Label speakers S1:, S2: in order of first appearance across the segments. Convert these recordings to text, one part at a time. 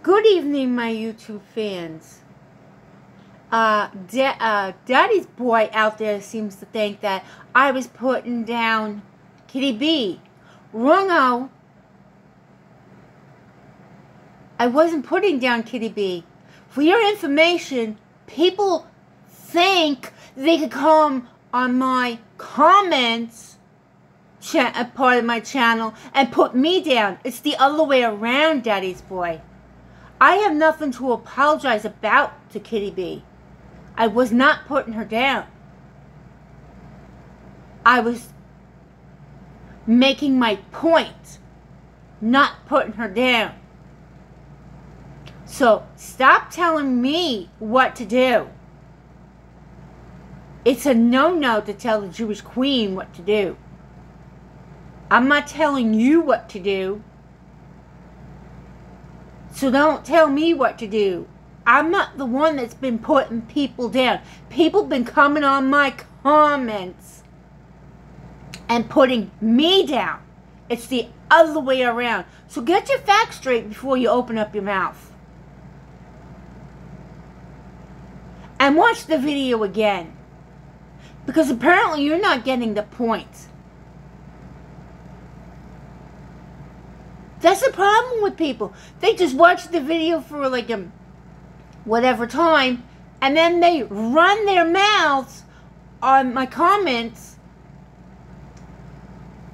S1: Good evening, my YouTube fans. Uh, uh, Daddy's boy out there seems to think that I was putting down Kitty B. Wrongo. I wasn't putting down Kitty B. For your information, people think they could come on my comments uh, part of my channel and put me down. It's the other way around, Daddy's boy. I have nothing to apologize about to Kitty B. I was not putting her down. I was making my point, not putting her down. So stop telling me what to do. It's a no-no to tell the Jewish queen what to do. I'm not telling you what to do. So don't tell me what to do. I'm not the one that's been putting people down. People been coming on my comments and putting me down. It's the other way around. So get your facts straight before you open up your mouth. And watch the video again. Because apparently you're not getting the point. That's the problem with people. They just watch the video for like a whatever time, and then they run their mouths on my comments,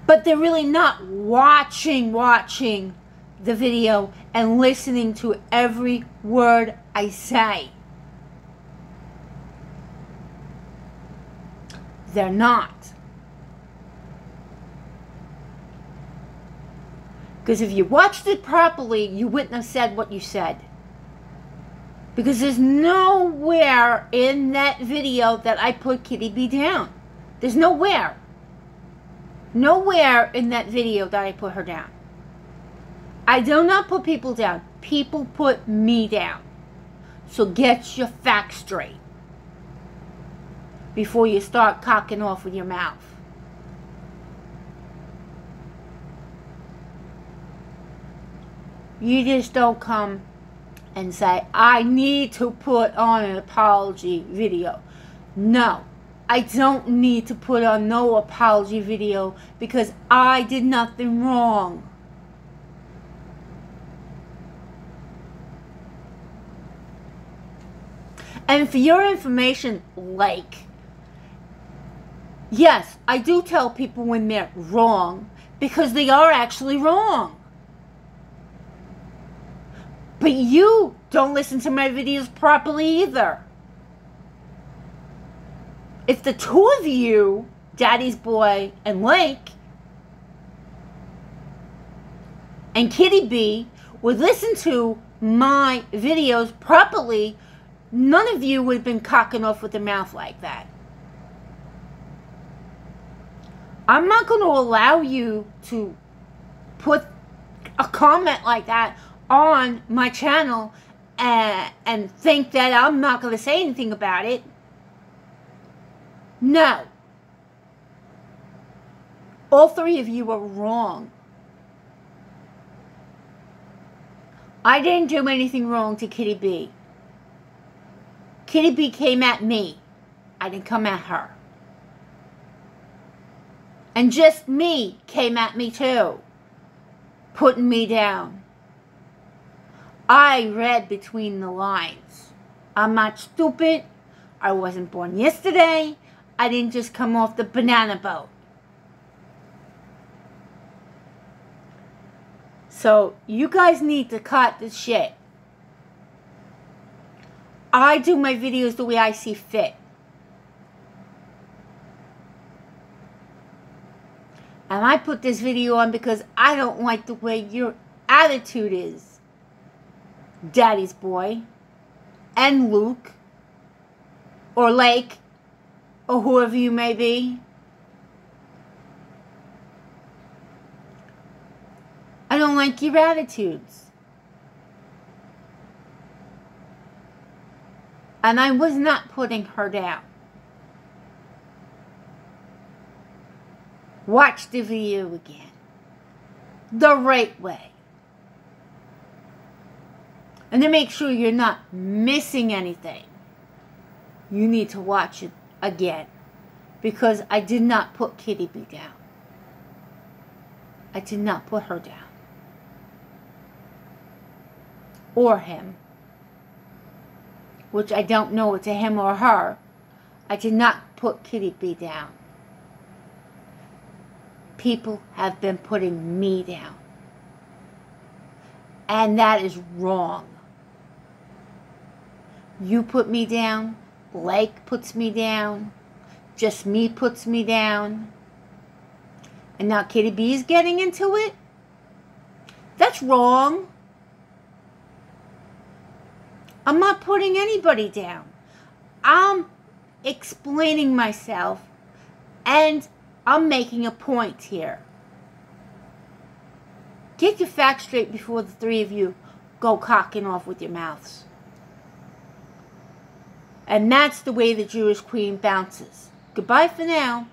S1: but they're really not watching, watching the video and listening to every word I say. They're not. Because if you watched it properly, you wouldn't have said what you said. Because there's nowhere in that video that I put Kitty B down. There's nowhere. Nowhere in that video that I put her down. I do not put people down. People put me down. So get your facts straight before you start cocking off with your mouth. You just don't come and say, I need to put on an apology video. No, I don't need to put on no apology video because I did nothing wrong. And for your information, like, yes, I do tell people when they're wrong because they are actually wrong. But you don't listen to my videos properly either. If the two of you, Daddy's Boy and Link, and Kitty B, would listen to my videos properly, none of you would have been cocking off with their mouth like that. I'm not going to allow you to put a comment like that on my channel and, and think that I'm not going to say anything about it. No. All three of you are wrong. I didn't do anything wrong to Kitty B. Kitty B came at me. I didn't come at her. And just me came at me too. Putting me down. I read between the lines. I'm not stupid. I wasn't born yesterday. I didn't just come off the banana boat. So you guys need to cut this shit. I do my videos the way I see fit. And I put this video on because I don't like the way your attitude is. Daddy's boy, and Luke, or Lake, or whoever you may be. I don't like your attitudes. And I was not putting her down. Watch the video again. The right way. And to make sure you're not missing anything, you need to watch it again. Because I did not put Kitty B down. I did not put her down. Or him. Which I don't know it's a him or her. I did not put Kitty B down. People have been putting me down. And that is wrong. You put me down. Blake puts me down. Just me puts me down. And now Kitty B is getting into it? That's wrong. I'm not putting anybody down. I'm explaining myself and I'm making a point here. Get your facts straight before the three of you go cocking off with your mouths. And that's the way the Jewish queen bounces. Goodbye for now.